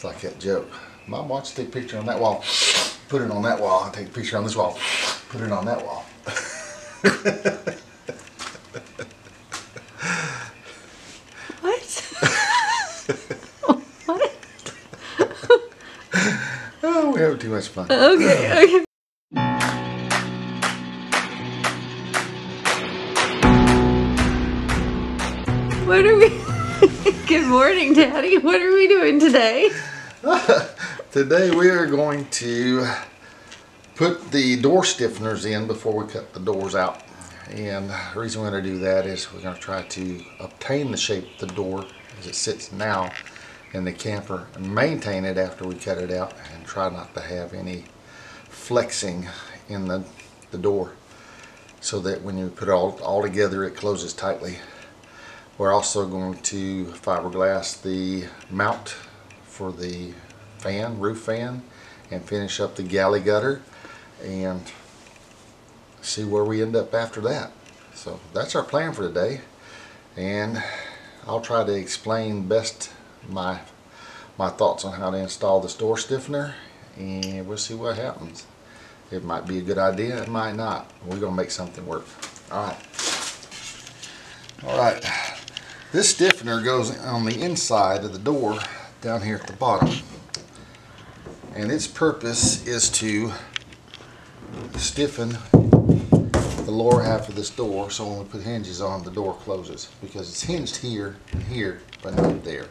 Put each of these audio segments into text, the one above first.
It's like that joke. Mom, why don't you take a picture on that wall? Put it on that wall. I'll take a picture on this wall. Put it on that wall. What? what? Oh, we have too much fun. Okay, okay. Good morning, Daddy. What are we doing today? Today we are going to put the door stiffeners in before we cut the doors out. And the reason we're going to do that is we're going to try to obtain the shape of the door as it sits now in the camper and maintain it after we cut it out and try not to have any flexing in the, the door so that when you put it all, all together it closes tightly. We're also going to fiberglass the mount for the fan, roof fan, and finish up the galley gutter and see where we end up after that. So that's our plan for today. And I'll try to explain best my my thoughts on how to install this door stiffener and we'll see what happens. It might be a good idea, it might not. We're gonna make something work. Alright. Alright. This stiffener goes on the inside of the door down here at the bottom. And its purpose is to stiffen the lower half of this door so when we put hinges on the door closes because it's hinged here and here but not there.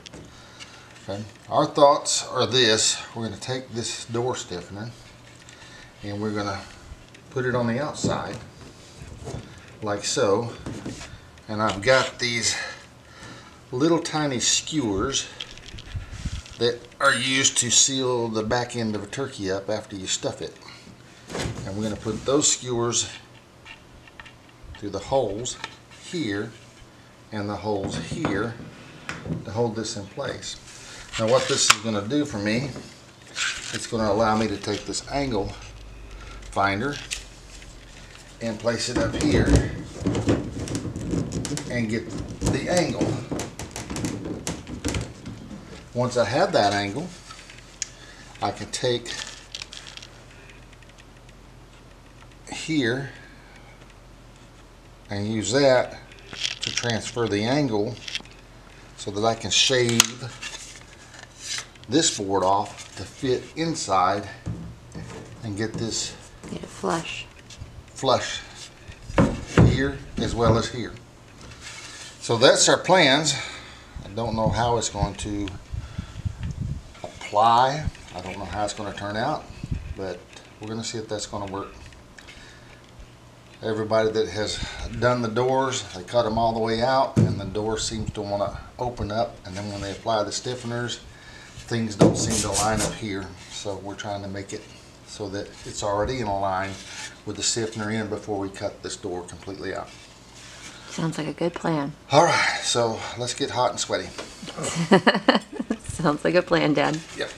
Okay. Our thoughts are this. We're going to take this door stiffener and we're going to put it on the outside like so and I've got these little tiny skewers that are used to seal the back end of a turkey up after you stuff it. And we're going to put those skewers through the holes here and the holes here to hold this in place. Now what this is going to do for me, it's going to allow me to take this angle finder and place it up here and get the angle. Once I have that angle, I can take here and use that to transfer the angle so that I can shave this board off to fit inside and get this a flush. flush here as well as here. So that's our plans. I don't know how it's going to apply. I don't know how it's going to turn out, but we're going to see if that's going to work. Everybody that has done the doors, they cut them all the way out and the door seems to want to open up and then when they apply the stiffeners, things don't seem to line up here. So we're trying to make it so that it's already in a line with the stiffener in before we cut this door completely out. Sounds like a good plan. All right, so let's get hot and sweaty. Sounds like a plan, Dad. Yep.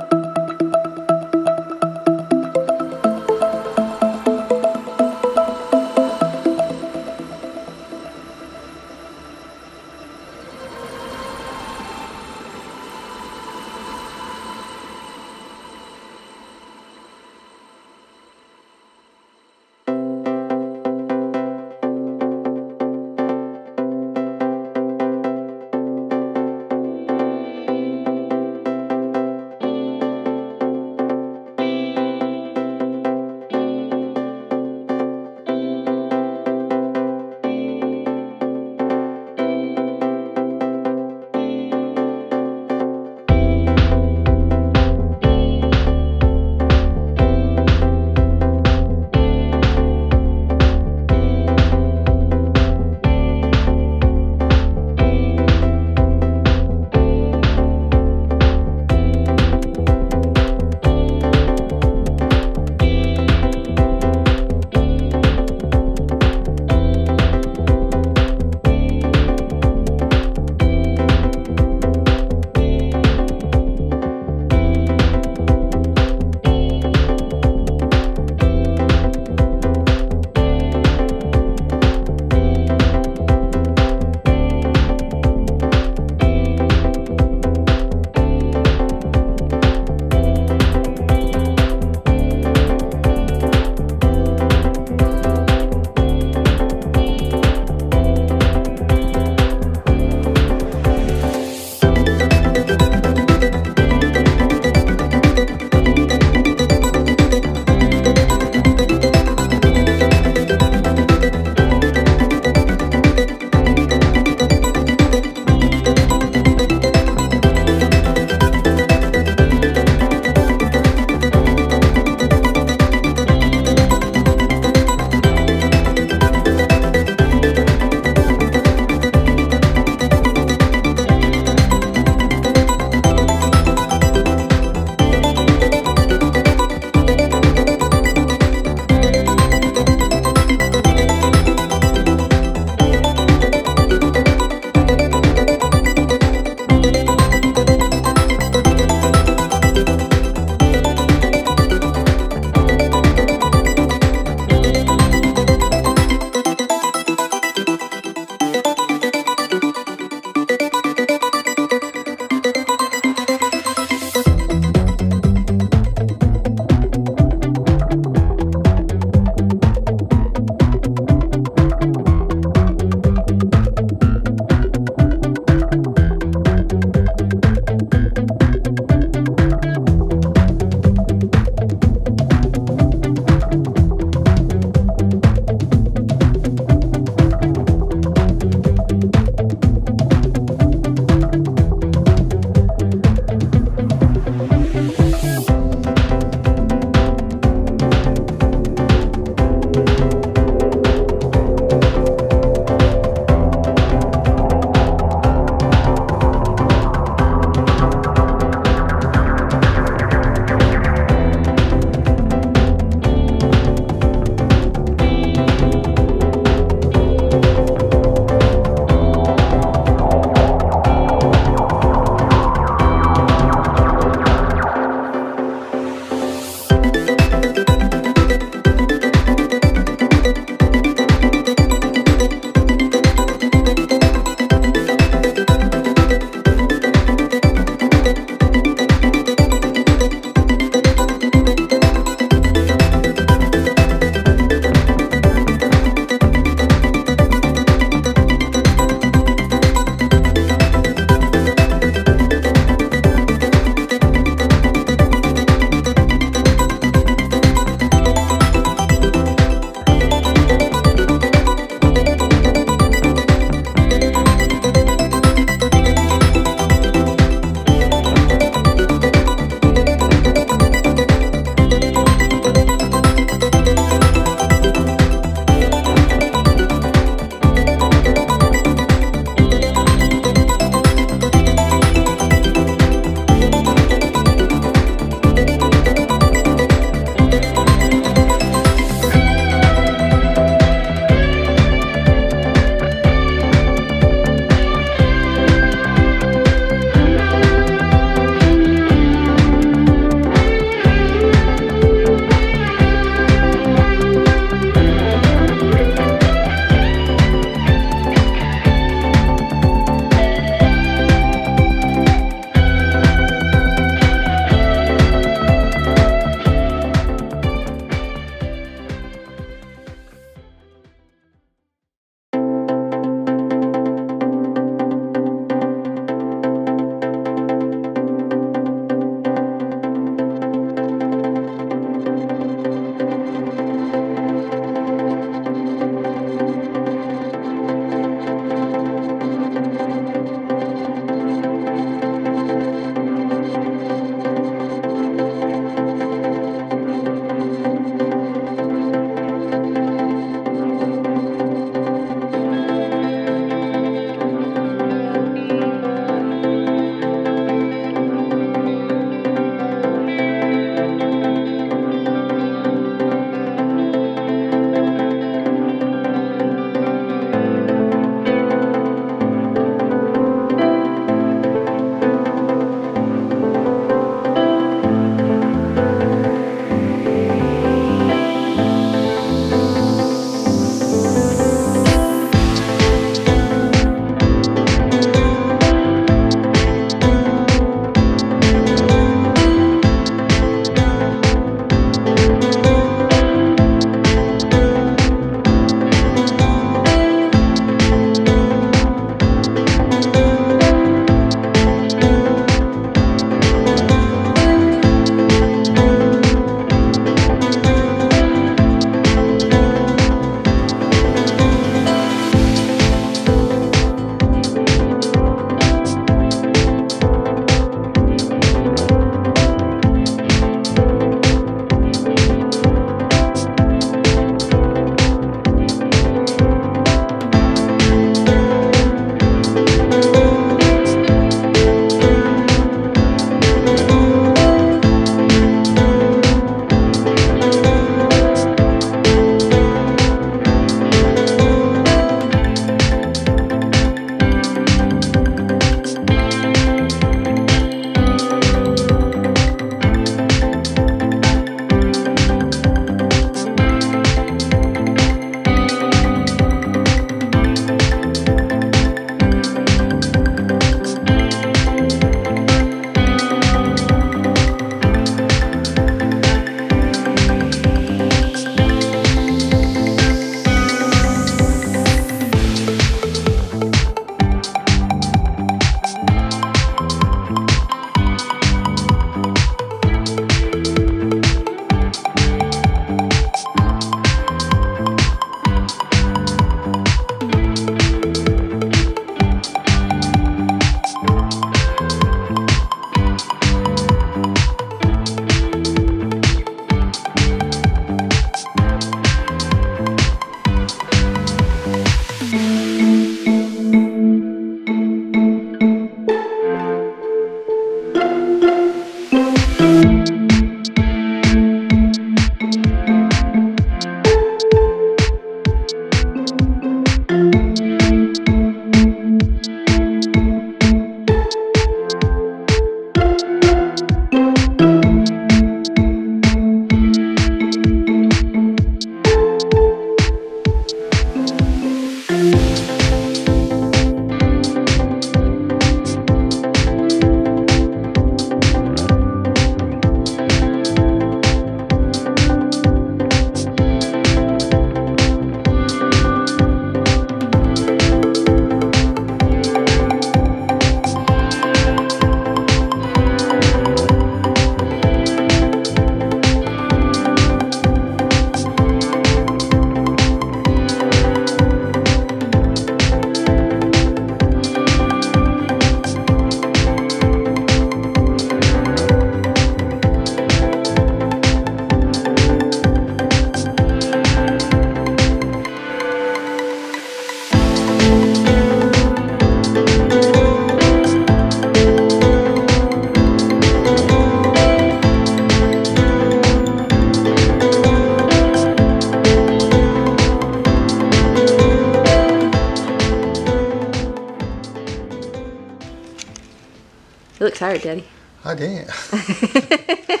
Tired, Daddy. I did.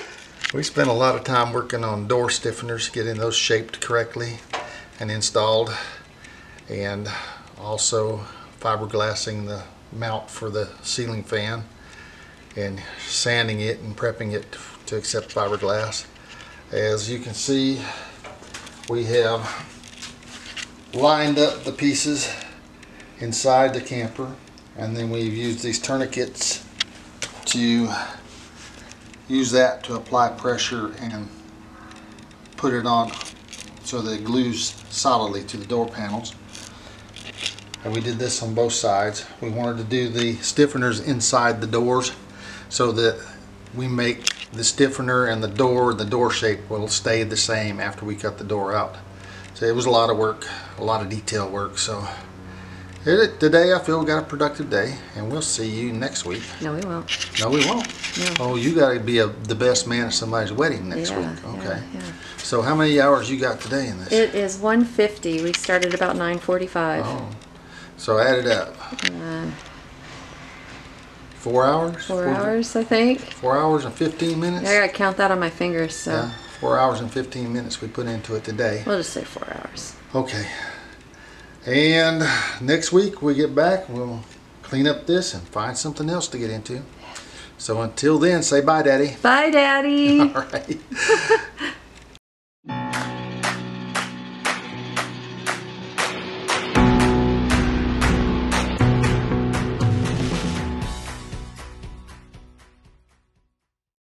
we spent a lot of time working on door stiffeners, getting those shaped correctly and installed, and also fiberglassing the mount for the ceiling fan and sanding it and prepping it to accept fiberglass. As you can see, we have lined up the pieces inside the camper and then we've used these tourniquets to use that to apply pressure and put it on so that it glues solidly to the door panels. And we did this on both sides. We wanted to do the stiffeners inside the doors so that we make the stiffener and the door, the door shape will stay the same after we cut the door out. So it was a lot of work, a lot of detail work. So today I feel we got a productive day and we'll see you next week. No, we won't. No, we won't. No. Oh, you got to be a, the best man at somebody's wedding next yeah, week. Okay. Yeah, yeah. So how many hours you got today in this? It is 150. We started about 9:45. oh. So add it up. Uh, Four hours? four hours, I think. Four hours and 15 minutes? I gotta count that on my fingers, so Yeah. Four hours and 15 minutes we put into it today. we'll just say four hours. Okay. And next week we get back, we'll clean up this and find something else to get into. So until then, say bye, Daddy. Bye, Daddy. All right.